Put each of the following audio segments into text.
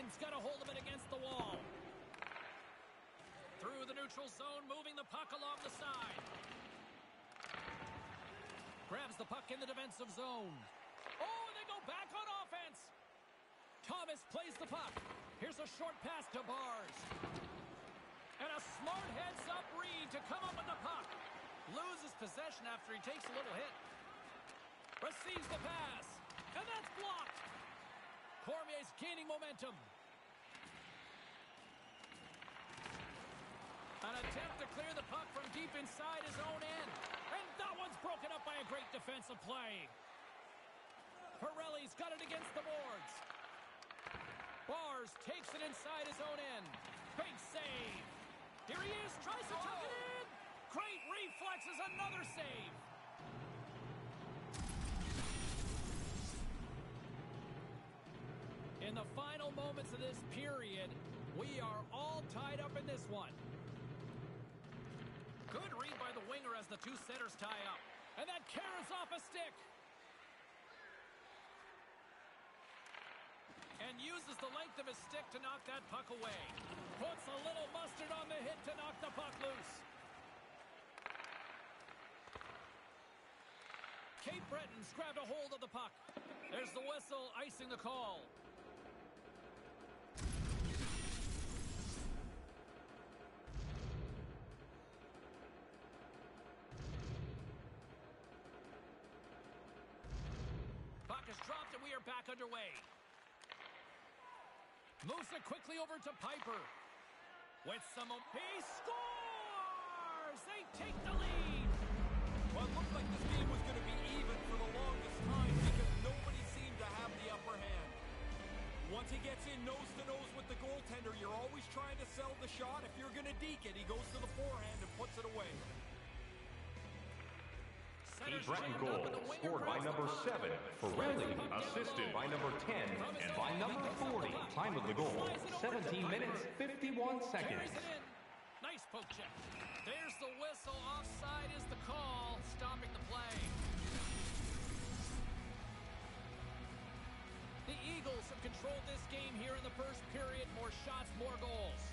Keaton's got a hold of it against the wall. Through the neutral zone, moving the puck along the side. Grabs the puck in the defensive zone. Oh, and they go back on offense. Thomas plays the puck. Here's a short pass to Bars. And a smart heads-up read to come up with the puck. Loses possession after he takes a little hit. Receives the pass. And that's blocked. Cormier's gaining momentum. An attempt to clear the puck from deep inside his own end. And that one's broken up by a great defensive play. Pirelli's got it against the boards. Bars takes it inside his own end. Big save. Here he is, tries to tuck it in. Great reflexes, another save. In the final moments of this period, we are all tied up in this one. Good read by the winger as the two centers tie up. And that carries off a stick. And uses the length of his stick to knock that puck away. Puts a little mustard on the hit to knock the puck loose. Cape Breton's grabbed a hold of the puck. There's the whistle icing the call. Are back underway. Moves it quickly over to Piper. With some... He scores! They take the lead! Well, it looked like this game was going to be even for the longest time because nobody seemed to have the upper hand. Once he gets in nose-to-nose -nose with the goaltender, you're always trying to sell the shot. If you're going to deke it, he goes to the forehand and puts it away. A Breton goal scored by number 7, Pirelli, assisted by number 10, and by number 40. Time of the goal, 17 minutes, 51 seconds. Nice poke check. There's the whistle. Offside is the call, stopping the play. The Eagles have controlled this game here in the first period. More shots, more goals.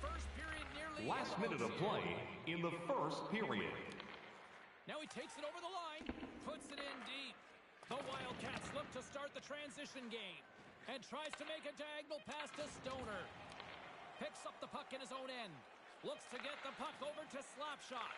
First period nearly... Last minute of play in the first period. Now he takes it over the line, puts it in deep. The Wildcats look to start the transition game and tries to make a diagonal pass to Stoner. Picks up the puck in his own end. Looks to get the puck over to Slapshot.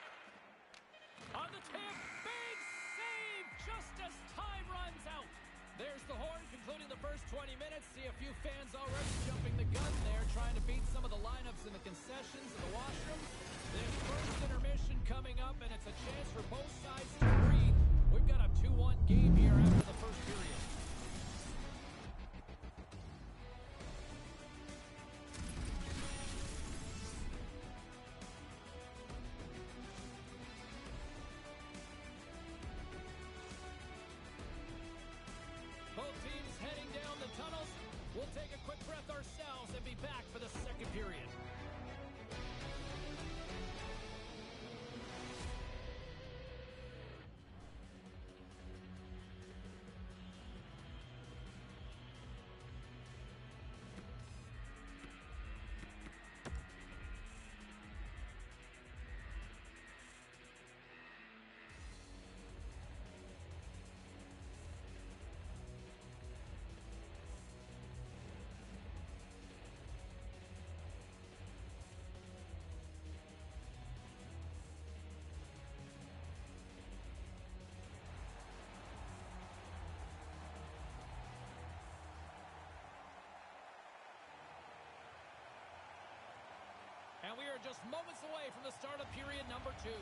On the tip, big save just as time runs out. There's the horn concluding the first 20 minutes. See a few fans already jumping the gun there, trying to beat some of the lineups in the concessions and the washrooms. This first intermission coming up, and it's a chance for both sides to breathe. We've got a 2-1 game here after the first period. Take a quick breath ourselves and be back for the second period. And we are just moments away from the start of period number two.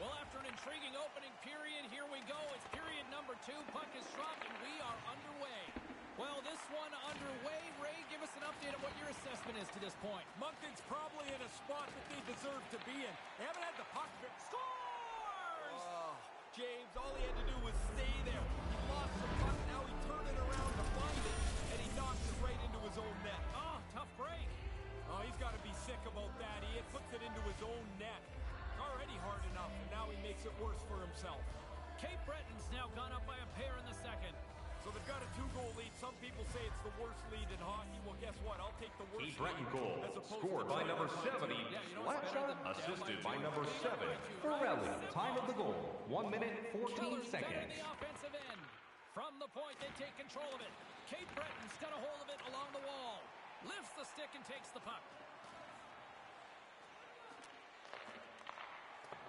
Well, after an intriguing opening period, here we go. It's period number two. Puck is dropped, and we are underway. Well, this one underway. Ray, give us an update on what your assessment is to this point. Moncton's probably in a spot that they deserve to be in. They haven't had the puck. Scores! Oh, James, all he had to do was stay there. He lost the puck. Now he turned it around to find it, knocks it right into his own net. Oh, tough break. Oh, he's got to be sick about that. He puts it into his own net. Already hard enough, and now he makes it worse for himself. Cape Breton's now gone up by a pair in the second. So they've got a two-goal lead. Some people say it's the worst lead in hockey. Well, guess what? I'll take the worst Cape Breton goal, scored by number 70, Yeah, you know what's Fletcher, better than- assisted by number 7, Pirelli. Time of the goal, 1 minute 14 Keller's better in seconds. the offensive end. From the point, they take control of it. Cape Breton's got a hold of it along the wall. Lifts the stick and takes the puck.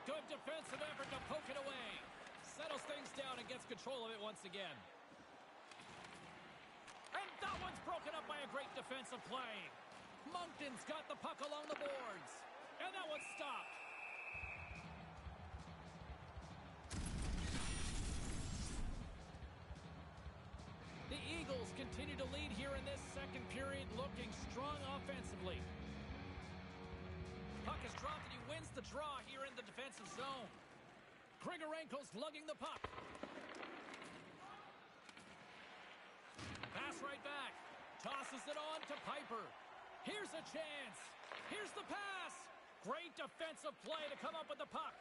Good defensive effort to poke it away. Settles things down and gets control of it once again. And that one's broken up by a great defensive play. Moncton's got the puck along the boards. And that one's stopped. This second period, looking strong offensively. Puck is dropped and he wins the draw here in the defensive zone. Grigorenko's lugging the puck. Pass right back. Tosses it on to Piper. Here's a chance. Here's the pass. Great defensive play to come up with the puck.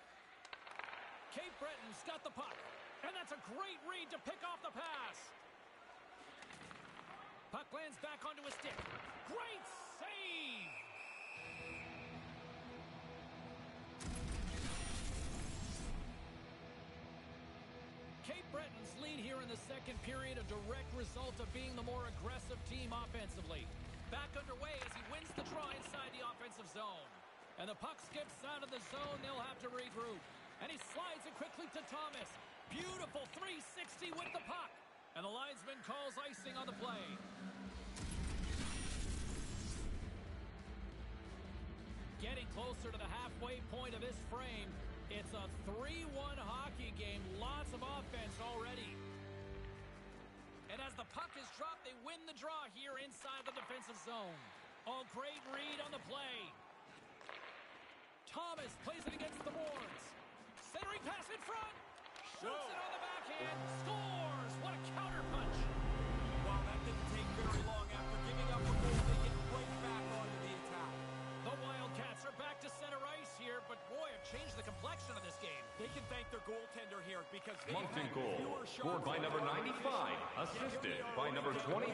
Cape Breton's got the puck. And that's a great read to pick off the pass. Puck lands back onto his stick. Great save! Cape Breton's lead here in the second period, a direct result of being the more aggressive team offensively. Back underway as he wins the draw inside the offensive zone. And the puck skips out of the zone, they'll have to regroup. And he slides it quickly to Thomas. Beautiful 360 with the puck. And the linesman calls icing on the play. Getting closer to the halfway point of this frame. It's a 3-1 hockey game. Lots of offense already. And as the puck is dropped, they win the draw here inside the defensive zone. Oh, great read on the play. Thomas plays it against the boards. Centering pass in front. Shoots it on the backhand. Scores. What a counter punch. Wow, that didn't take very long. After giving up a goal, they get right back onto the attack. The Wildcats are back to center ice here, but boy, it changed the complexion of this game. They can thank their goaltender here because they Moncton goal, scored by number 95, assisted by number 23,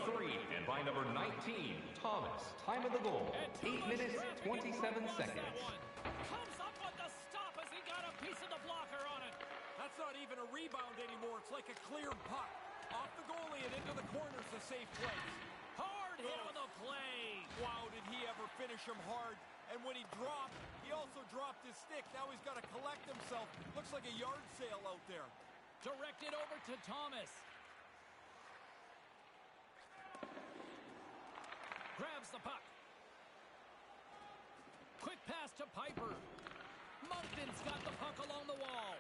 and by number 19, Thomas. Time of the goal, 8 minutes 27 lost that seconds. That's not even a rebound anymore. It's like a clear puck. Off the goalie and into the corner's a safe place. Hard hit on the play. Wow, did he ever finish him hard. And when he dropped, he also dropped his stick. Now he's got to collect himself. Looks like a yard sale out there. Directed over to Thomas. Grabs the puck. Quick pass to Piper. Moncton's got the puck along the wall.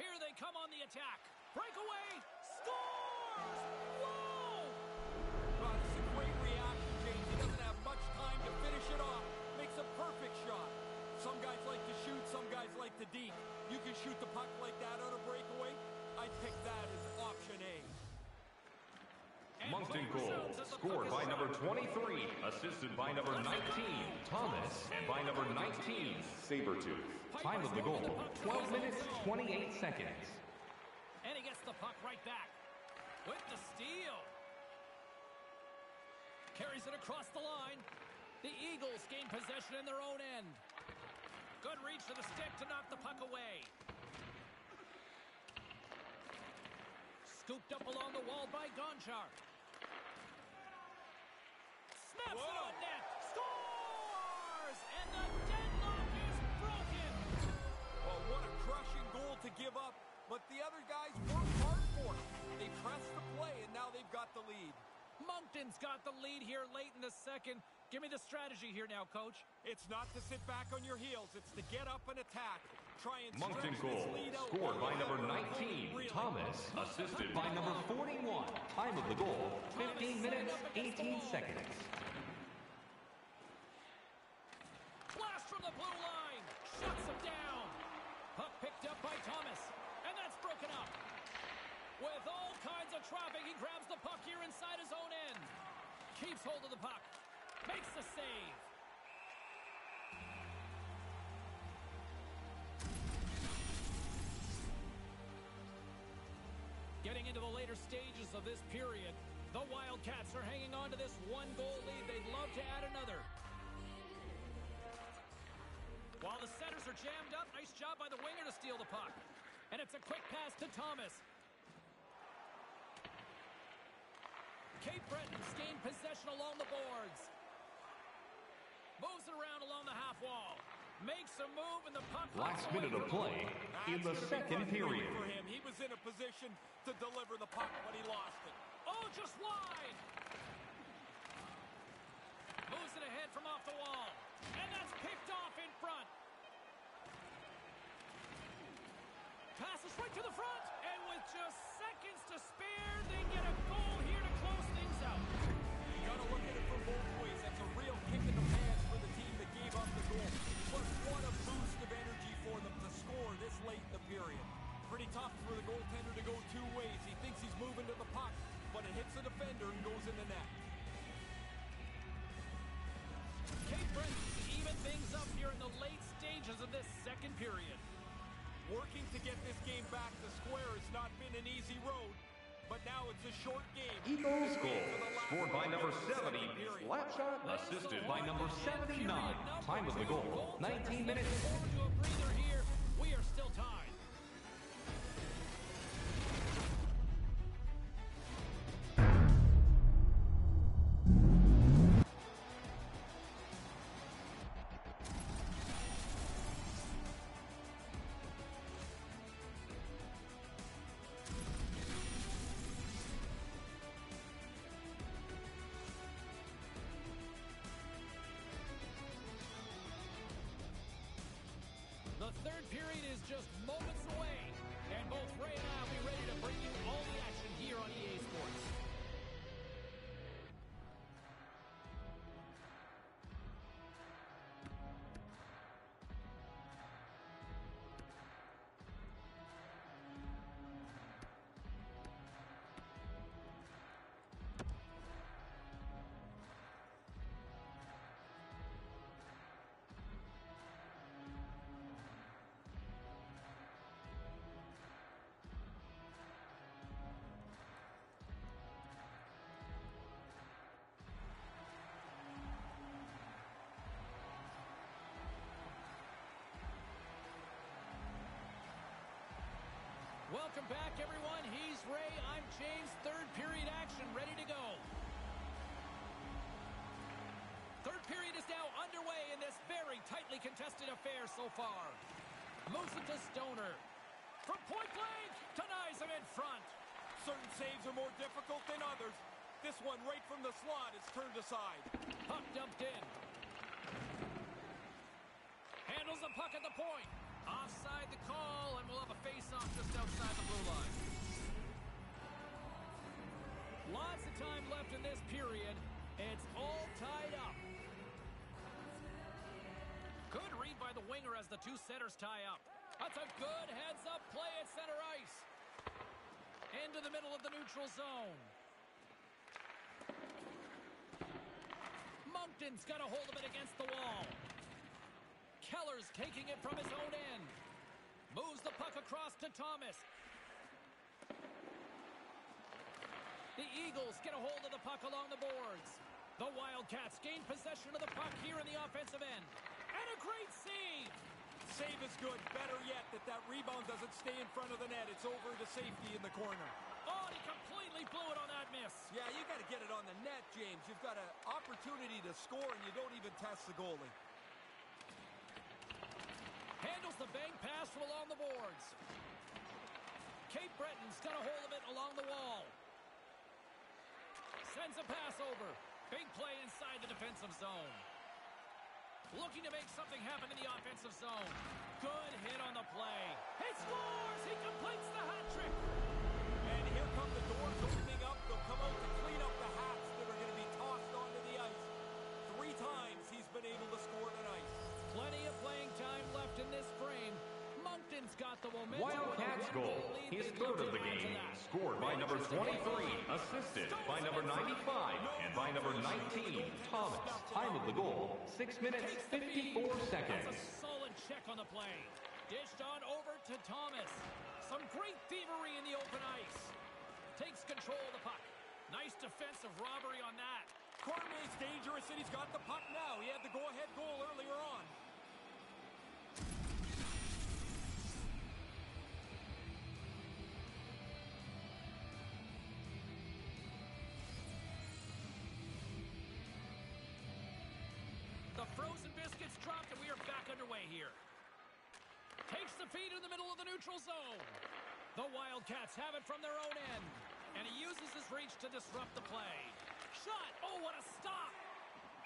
Here they come on the attack. Breakaway. Scores! Whoa! Wow, this is a great reaction, James. He doesn't have much time to finish it off. Makes a perfect shot. Some guys like to shoot, some guys like to deep. You can shoot the puck like that on a breakaway. I'd pick that as option A. And Moncton goal, resumes as the scored by number 23, assisted by number 19, Thomas, and by number 19, Sabretooth. Time of the goal, 12 minutes 28 seconds. And he gets the puck right back. With the steal. Carries it across the line. The Eagles gain possession in their own end. Good reach to the stick to knock the puck away. Scooped up along the wall by Gonchar. Snaps it on net. Scores! And the to give up. But the other guys worked hard for it. They pressed the play, and now they've got the lead. Moncton's got the lead here late in the second. Give me the strategy here now, coach. It's not to sit back on your heels. It's to get up and attack. Try and Moncton stretch goal, this lead out. scored by number Really? 19, Thomas, assisted by number 41. Time of the goal, 15 minutes 18 seconds. And it's a quick pass to Thomas. Cape Breton's gained possession along the boards. Moves it around along the half wall. Makes a move and the puck... Last minute of play in the second period. For him. He was in a position to deliver the puck, but he lost it. Oh, just wide! Moves it ahead from off the wall. And that's picked off in front. Passes right to the front. And with just seconds to spare, they get a goal here to close things out. You got to look at it from both ways. That's a real kick in the pants for the team that gave up the goal. But what a boost of energy for them to score this late in the period. Pretty tough for the goaltender to go two ways. He thinks he's moving to the puck, but it hits the defender and goes in the net. Cape Breton to even things up here in the late stages of this second period. Working to get this game back to square has not been an easy road, but now it's a short game. Eagles goal, scored by number 70, Slapshot, assisted by number 79. Time of the goal, 19 minutes. To a breather here. We are still tied. The third period is just moments away. And both Ray and I Welcome back, everyone. He's Ray. I'm James. Third period action ready to go. Third period is now underway in this very tightly contested affair so far. Moves it to Stoner. From point blank, denies him in front. Certain saves are more difficult than others. This one right from the slot is turned aside. Puck dumped in. Handles the puck at the point. Offside the call, and we'll have a face-off just outside the blue line. Lots of time left in this period. It's all tied up. Good read by the winger as the two centers tie up. That's a good heads-up play at center ice. Into the middle of the neutral zone. Moncton's got a hold of it against the wall. Keller's taking it from his own end. Moves the puck across to Thomas. The Eagles get a hold of the puck along the boards. The Wildcats gain possession of the puck here in the offensive end. And a great save! Save is good. Better yet that that rebound doesn't stay in front of the net. It's over to safety in the corner. Oh, he completely blew it on that miss. Yeah, you got to get it on the net, James. You've got an opportunity to score, and you don't even test the goalie. Handles the bank pass from along the boards. Cape Breton's got a hold of it along the wall. Sends a pass over. Big play inside the defensive zone. Looking to make something happen in the offensive zone. Good hit on the play. He scores! He completes the hat trick! And here come the doors opening up. They'll come out to clean up the hats that are going to be tossed onto the ice. Three times he's been able to Wildcats with a goal, one-goal his third of the game, scored by number 23, assisted by number 95, and by number 19, Thomas. Time of the goal, 6 minutes, 54 seconds. That's a solid check on the play. Dished on over to Thomas. Some great thievery in the open ice. takes control of the puck. Nice defensive robbery on that. Cormier's dangerous and he's got the puck now. He had the go-ahead goal earlier on. Dropped, and we are back underway here. Takes the feed in the middle of the neutral zone. The Wildcats have it from their own end, and he uses his reach to disrupt the play. Shot! Oh, what a stop!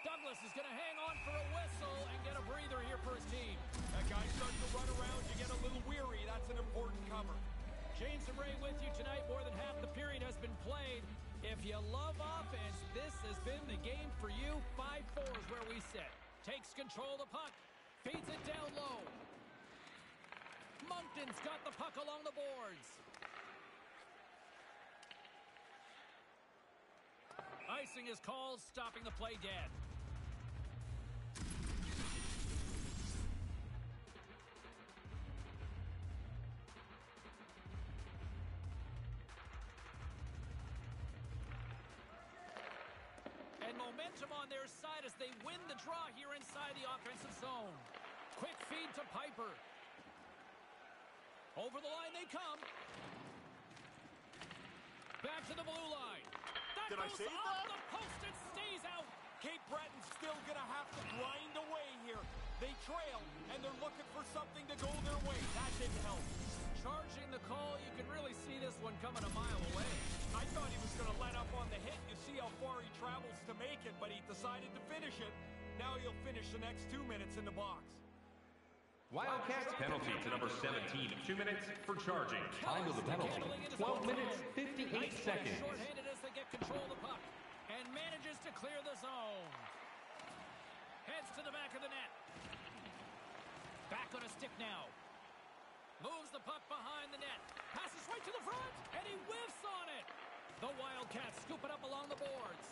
Douglas is going to hang on for a whistle and get a breather here for his team. That guy starts to run around, you get a little weary. That's an important cover. James and Ray with you tonight. More than half the period has been played. If you love offense, this has been the game for you. 5-4 is where we sit. Takes control of the puck. Feeds it down low. Moncton's got the puck along the boards. Icing is called, stopping the play dead. Side as they win the draw here inside the offensive zone. Quick feed to Piper. Over the line they come. Back to the blue line. That Did I goes off that? the post and stays out. Cape Breton's still going to have to grind away here. They trail, and they're looking for something to go their way. That didn't help. Charging the call, you can really see this one coming a mile away. I thought he was going to let up on the hit. You see how far he travels to make it, but he decided to finish it. Now he'll finish the next two minutes in the box. Wildcats penalty to number 17. Two minutes for charging. Time of the penalty. 12 minutes, 58 Nice play, seconds. To clear the zone. Heads to the back of the net. Back on a stick now. Moves the puck behind the net. Passes right to the front. And he whiffs on it. The Wildcats scoop it up along the boards.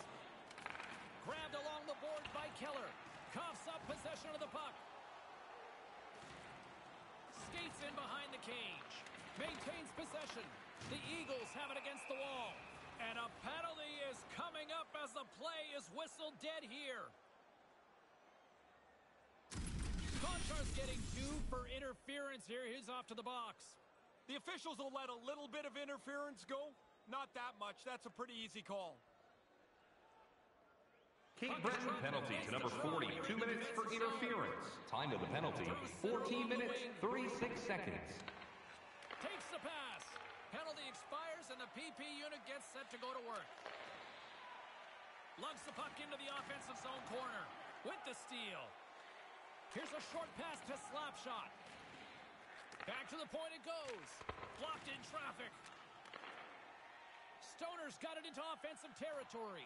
Grabbed along the boards by Keller. Coughs up possession of the puck. Skates in behind the cage. Maintains possession. The Eagles have it against the wall. And a penalty is play is whistled dead here. Gonchar's getting two for interference here. He's off to the box. The officials will let a little bit of interference go. Not that much. That's a pretty easy call. Cape Breton penalty to number 40. Two minutes for interference. Time of the penalty. 14 minutes, 36 seconds. Takes the pass. Penalty expires and the PP unit gets set to go to work. Lugs the puck into the offensive zone corner with the steal. Here's a short pass to Slapshot. Back to the point it goes. Blocked in traffic. Stoner's got it into offensive territory.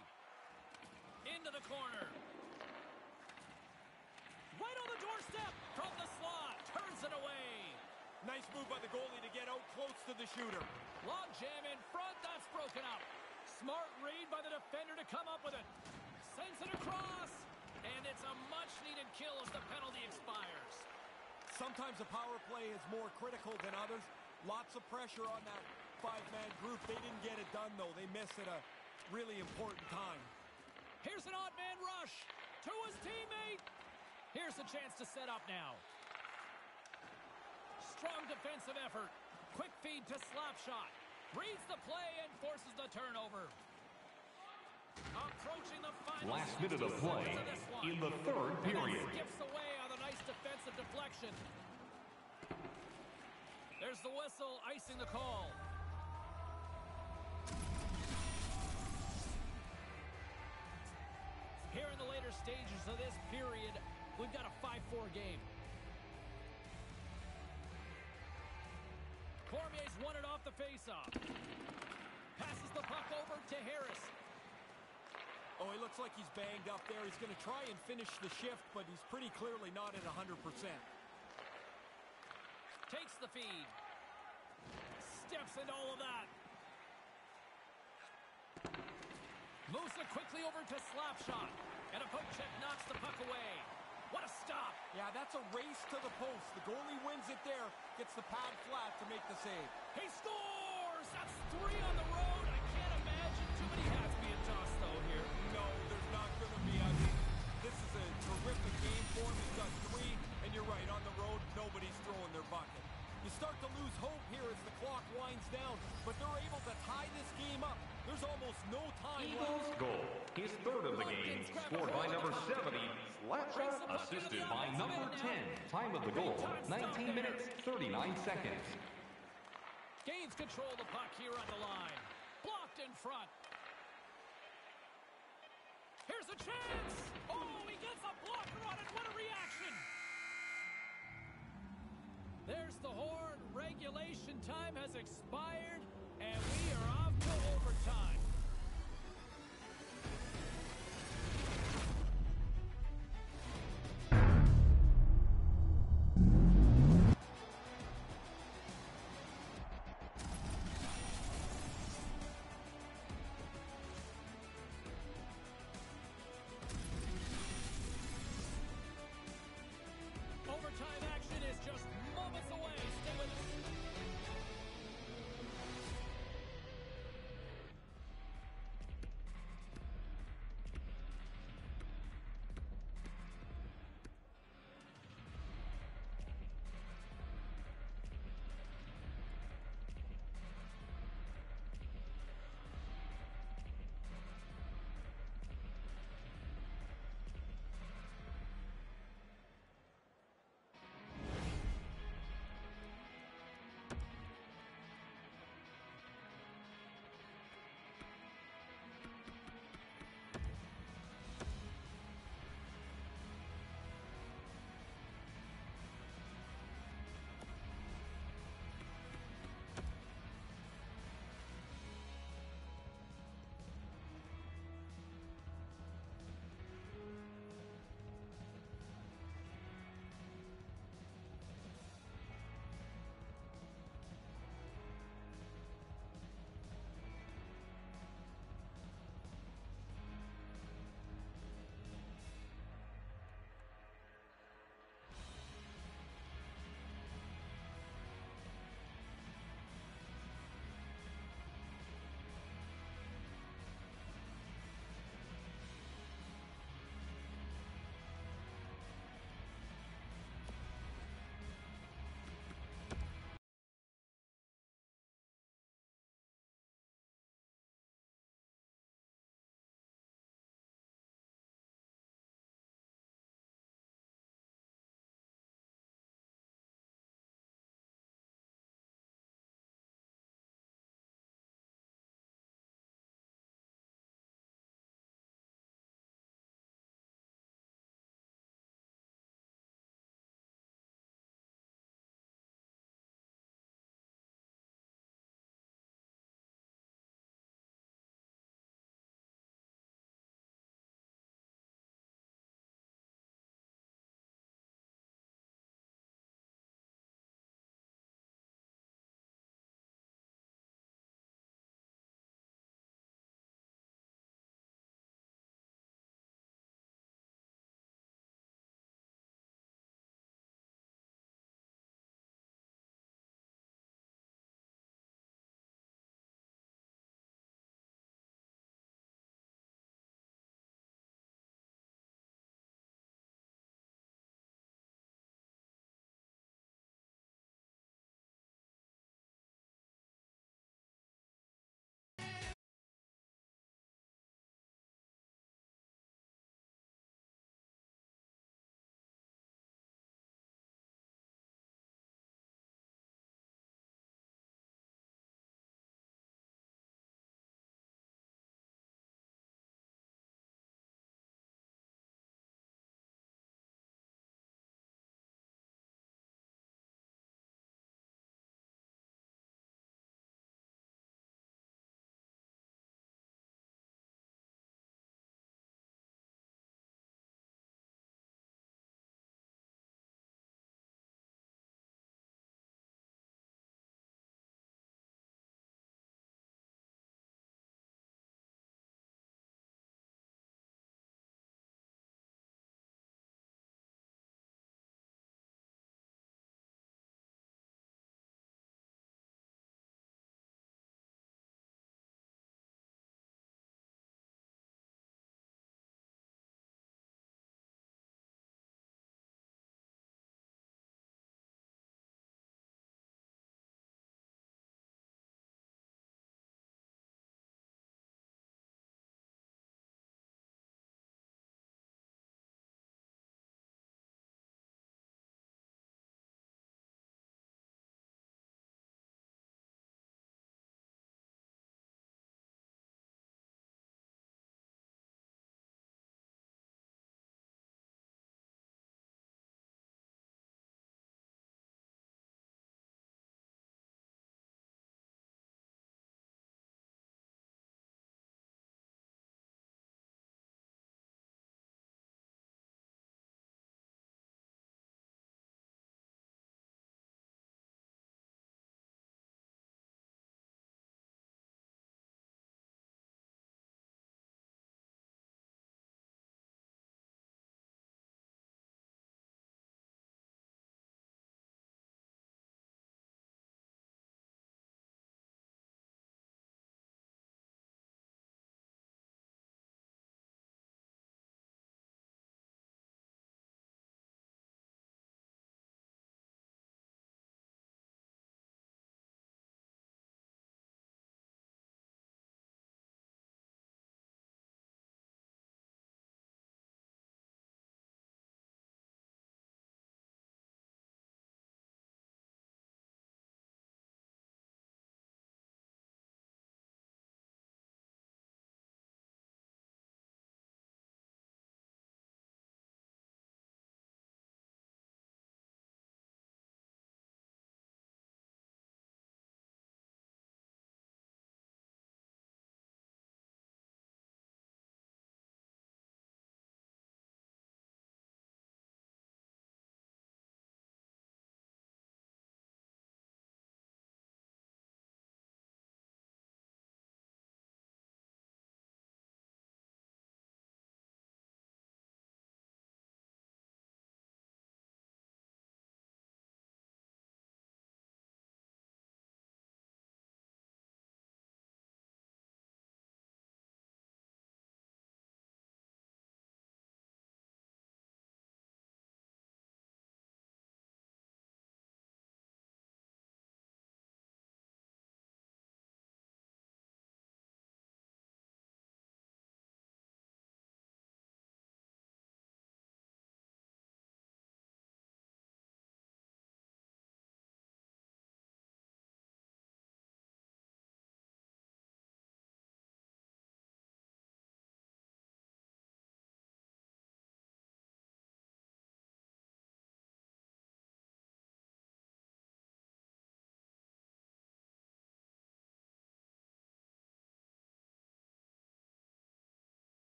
Into the corner. Right on the doorstep from the slot. Turns it away. Nice move by the goalie to get out close to the shooter. Log jam in front. That's broken up. Smart read by the defender to come up with it. Sends it across. And it's a much-needed kill as the penalty expires. Sometimes a power play is more critical than others. Lots of pressure on that five-man group. They didn't get it done, though. They missed at a really important time. Here's an odd man rush to his teammate. Here's a chance to set up now. Strong defensive effort. Quick feed to Slapshot. Reads the play and forces the turnover. Approaching the final Last minute of 60 play of in the third period. skips away on a nice defensive deflection. There's the whistle, icing the call. Here in the later stages of this period, we've got a 5-4 game. Cormier's won it off the faceoff. Passes the puck over to Harris. Oh, he looks like he's banged up there. He's going to try and finish the shift, but he's pretty clearly not at 100%. Takes the feed. Steps into all of that. Moves it quickly over to Slapshot. And a poke check knocks the puck away. What a stop! Yeah, that's a race to the post. The goalie wins it there, gets the pad flat to make the save. He scores! That's three on the road. I can't imagine too many hats being tossed though here. No, there's not going to be. I mean, this is a terrific game for him. He's got three, and you're right, on the road, nobody's throwing their bucket. You start to lose hope here as the clock winds down, but they're able to tie this game up there's almost no time Eagles left. goal. His third of the game, scored by number 70, Fletcher, assisted by number 10. Time of the goal, 19 minutes, 39 seconds. Gains control of the puck here on the line. Blocked in front. Here's a chance. Oh, he gets a blocker on it. What a reaction. There's the horn. Regulation time has expired. And we are off to overtime.